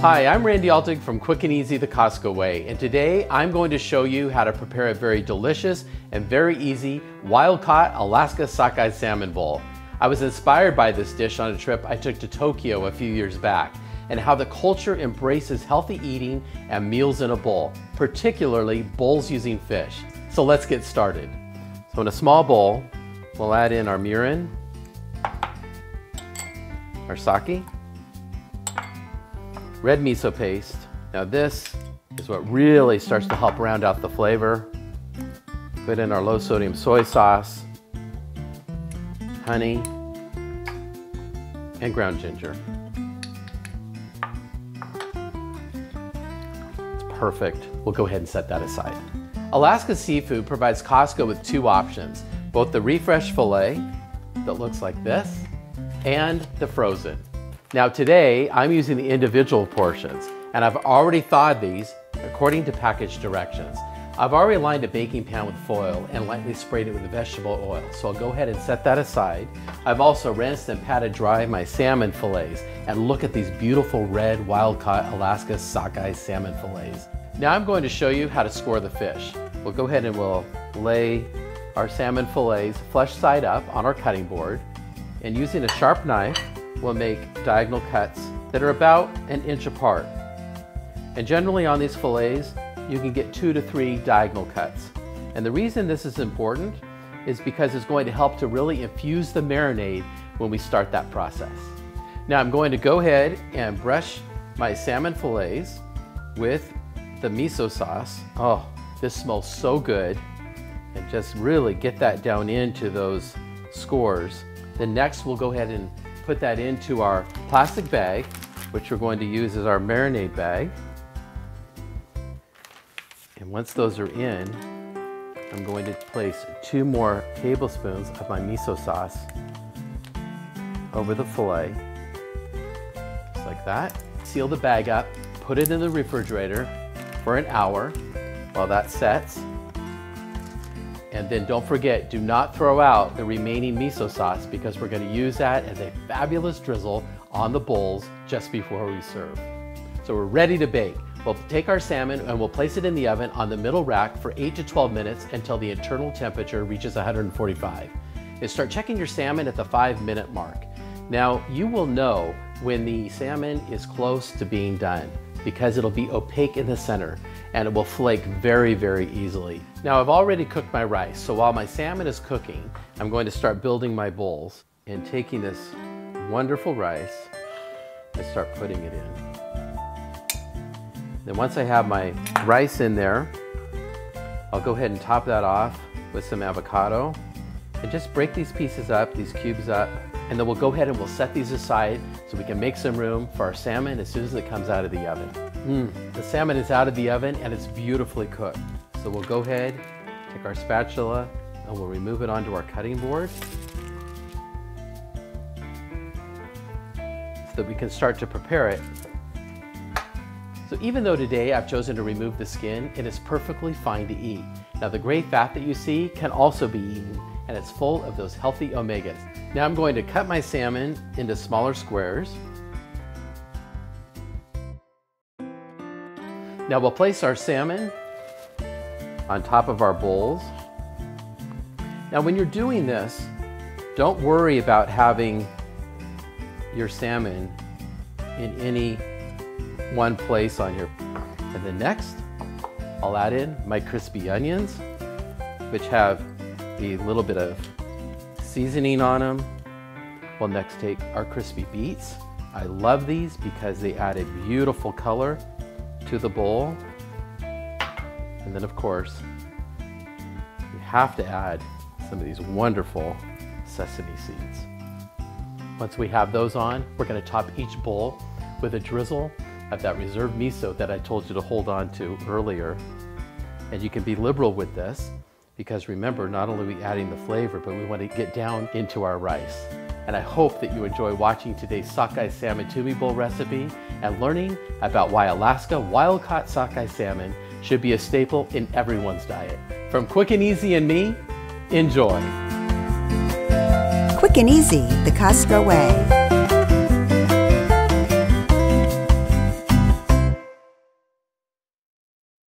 Hi, I'm Randy Altig from Quick and Easy the Costco Way, and today I'm going to show you how to prepare a very delicious and very easy wild-caught Alaska sockeye salmon bowl. I was inspired by this dish on a trip I took to Tokyo a few years back, and how the culture embraces healthy eating and meals in a bowl, particularly bowls using fish. So let's get started. So in a small bowl, we'll add in our mirin, our sake, red miso paste. Now this is what really starts to help round out the flavor. Put in our low sodium soy sauce, honey, and ground ginger. It's perfect. We'll go ahead and set that aside. Alaska Seafood provides Costco with two options, both the refresh filet that looks like this and the frozen. Now today, I'm using the individual portions, and I've already thawed these according to package directions. I've already lined a baking pan with foil and lightly sprayed it with vegetable oil, so I'll go ahead and set that aside. I've also rinsed and patted dry my salmon fillets, and look at these beautiful red wild-caught Alaska sockeye salmon fillets. Now I'm going to show you how to score the fish. We'll go ahead and we'll lay our salmon fillets flesh side up on our cutting board, and using a sharp knife, will make diagonal cuts that are about an inch apart. And generally on these fillets, you can get two to three diagonal cuts. And the reason this is important is because it's going to help to really infuse the marinade when we start that process. Now I'm going to go ahead and brush my salmon fillets with the miso sauce. Oh, this smells so good. And just really get that down into those scores. Then next we'll go ahead and put that into our plastic bag, which we're going to use as our marinade bag. And once those are in, I'm going to place two more tablespoons of my miso sauce over the filet, just like that. Seal the bag up, put it in the refrigerator for an hour while that sets. And then don't forget, do not throw out the remaining miso sauce because we're gonna use that as a fabulous drizzle on the bowls just before we serve. So we're ready to bake. We'll take our salmon and we'll place it in the oven on the middle rack for 8 to 12 minutes until the internal temperature reaches 145. And start checking your salmon at the 5 minute mark. Now you will know when the salmon is close to being done because it'll be opaque in the center and it will flake very, very easily. Now I've already cooked my rice, so while my salmon is cooking, I'm going to start building my bowls and taking this wonderful rice and start putting it in. Then once I have my rice in there, I'll go ahead and top that off with some avocado and just break these pieces up, these cubes up, and then we'll go ahead and we'll set these aside so we can make some room for our salmon as soon as it comes out of the oven. Mm, the salmon is out of the oven and it's beautifully cooked. So we'll go ahead, take our spatula, and we'll remove it onto our cutting board so that we can start to prepare it. So even though today I've chosen to remove the skin, it is perfectly fine to eat. Now the gray fat that you see can also be eaten and it's full of those healthy omegas. Now I'm going to cut my salmon into smaller squares. Now we'll place our salmon on top of our bowls. Now when you're doing this, don't worry about having your salmon in any one place on here. And then next, I'll add in my crispy onions, which have a little bit of seasoning on them. We'll next take our crispy beets. I love these because they add a beautiful color to the bowl. And then of course, you have to add some of these wonderful sesame seeds. Once we have those on, we're gonna top each bowl with a drizzle of that reserved miso that I told you to hold on to earlier. And you can be liberal with this because remember, not only are we adding the flavor, but we want to get down into our rice. And I hope that you enjoy watching today's sockeye salmon tumi bowl recipe and learning about why Alaska wild-caught sockeye salmon should be a staple in everyone's diet. From Quick and Easy and me, enjoy. Quick and easy, the Costco way.